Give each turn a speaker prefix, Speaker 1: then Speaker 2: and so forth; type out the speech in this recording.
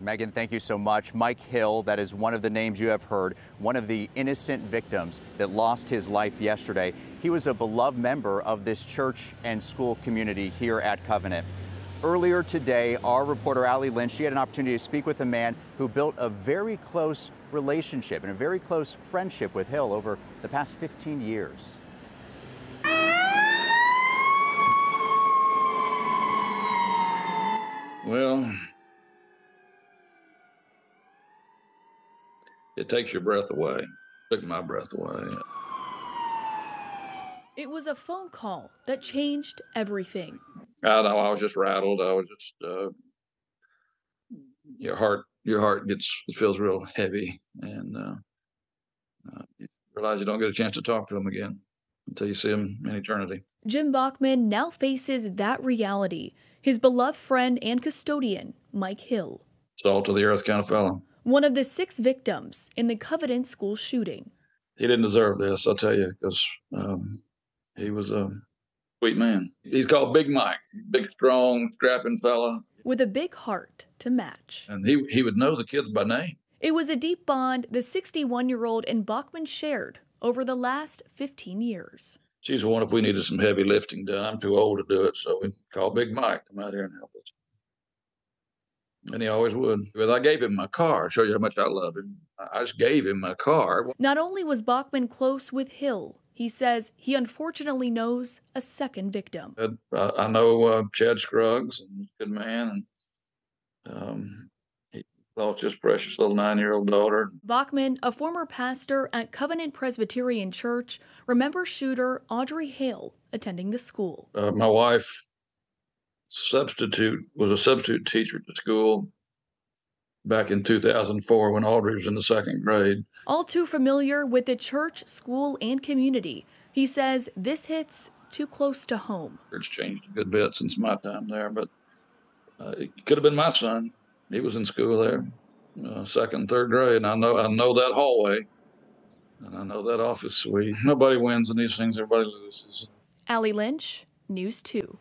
Speaker 1: Megan, thank you so much. Mike Hill, that is one of the names you have heard, one of the innocent victims that lost his life yesterday. He was a beloved member of this church and school community here at Covenant. Earlier today, our reporter Allie Lynch, she had an opportunity to speak with a man who built a very close relationship and a very close friendship with Hill over the past 15 years.
Speaker 2: Well, it takes your breath away. Took my breath away.
Speaker 3: It was a phone call that changed everything.
Speaker 2: I know. I was just rattled. I was just uh, your heart. Your heart gets it feels real heavy, and uh, uh, you realize you don't get a chance to talk to him again until you see him in eternity.
Speaker 3: Jim Bachman now faces that reality. His beloved friend and custodian, Mike Hill.
Speaker 2: Salt of the earth kind of fellow.
Speaker 3: One of the six victims in the Covenant school shooting.
Speaker 2: He didn't deserve this, I'll tell you, because um, he was a sweet man. He's called Big Mike, big, strong, strapping fella.
Speaker 3: With a big heart to match.
Speaker 2: And he, he would know the kids by name.
Speaker 3: It was a deep bond the 61 year old and Bachman shared over the last 15 years.
Speaker 2: She's the one if we needed some heavy lifting done. I'm too old to do it, so we called Big Mike come out here and help us. And he always would. But I gave him my car, show you how much I love him. I just gave him my car.
Speaker 3: Not only was Bachman close with Hill, he says he unfortunately knows a second victim.
Speaker 2: I, I know uh, Chad Scruggs, a good man. And um, he lost his precious little nine year old daughter.
Speaker 3: Bachman, a former pastor at Covenant Presbyterian Church, remembers shooter Audrey Hale attending the school.
Speaker 2: Uh, my wife substitute was a substitute teacher at the school back in 2004 when Audrey was in the second grade.
Speaker 3: All too familiar with the church, school, and community, he says this hits too close to home.
Speaker 2: It's changed a good bit since my time there, but uh, it could have been my son. He was in school there, uh, second, third grade, and I know I know that hallway, and I know that office suite. Nobody wins in these things; everybody loses.
Speaker 3: Allie Lynch, News Two.